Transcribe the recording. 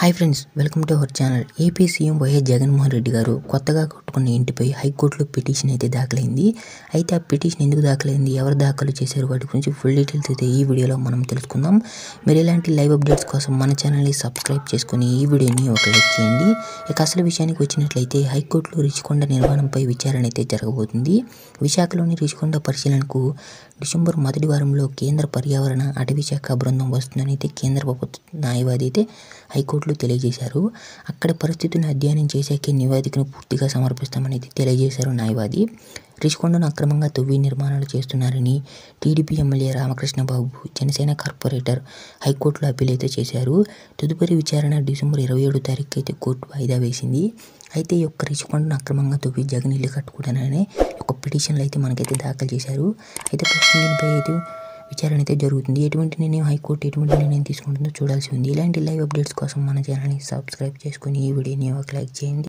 Hi friends welcome to our channel. AP CM YS Jaganmohan Reddy garu కొత్తగా కట్టుకున్న ఇంటిపై హైకోర్టులో పిటిషన్ అయితే దాఖలైంది. అయితే ఆ పిటిషన్ ఎందుకు దాఖలైంది? ఎవరు దాఖలు చేశారు? వాటి గురించి ఫుల్ డీటెయిల్స్ అయితే ఈ వీడియోలో మనం తెలుసుకుందాం. మీరు ఇలాంటి లైవ్ అప్డేట్స్ కోసం మన ఛానల్ని సబ్స్క్రైబ్ చేసుకుని ఈ వీడియోని ఒక లైక్ చేయండి. ఇక అసలు విషయానికి వచ్చినట్లయితే హైకోర్టులో రిచికొండ నిర్మాణంపై విచారణ అయితే జరగబోతుంది. విశాఖలోని రిచికొండ పరిశీలనకు డిసెంబర్ మొదటి వారంలో కేంద్ర పర్యావరణ అటవీ శాఖ బృందం వస్తుందని అయితే కేంద్ర ప్రభుత్వ న్యాయవాది అయితే హైకోర్టులో తెలియజేశారు. అక్కడ పరిస్థితిని అధ్యయనం చేశాకే నివేదికను పూర్తిగా సమర్పిస్తామని అయితే తెలియజేశారు న్యాయవాది. రిషికొండను అక్రమంగా తవ్వి నిర్మాణాలు చేస్తున్నారని TDP MLA Ramakrishna Babu Janasena corporator హైకోర్టులో అప్పీల్ అయితే చేశారు. తదుపరి విచారణ డిసెంబర్ ఇరవై ఏడు తారీఖు అయితే కోర్టు వాయిదా వేసింది. అయితే ఈ యొక్క రిషికొండను అక్రమంగా తవ్వి జగన్ ఇల్లు కట్టుకోవడాననే ఒక పిటిషన్లు అయితే మనకైతే దాఖలు చేశారు. అయితే ప్రస్తుతం దీనిపై అయితే విచారణ అయితే జరుగుతుంది. ఎటువంటి నిర్ణయం హైకోర్టు ఎటువంటి నిర్ణయం తీసుకుంటుందో చూడాల్సి ఉంది. ఇలాంటి లైవ్ అప్డేట్స్ కోసం మన ఛానల్ని సబ్స్క్రైబ్ చేసుకుని ఈ వీడియోని ఒక లైక్ చేయండి.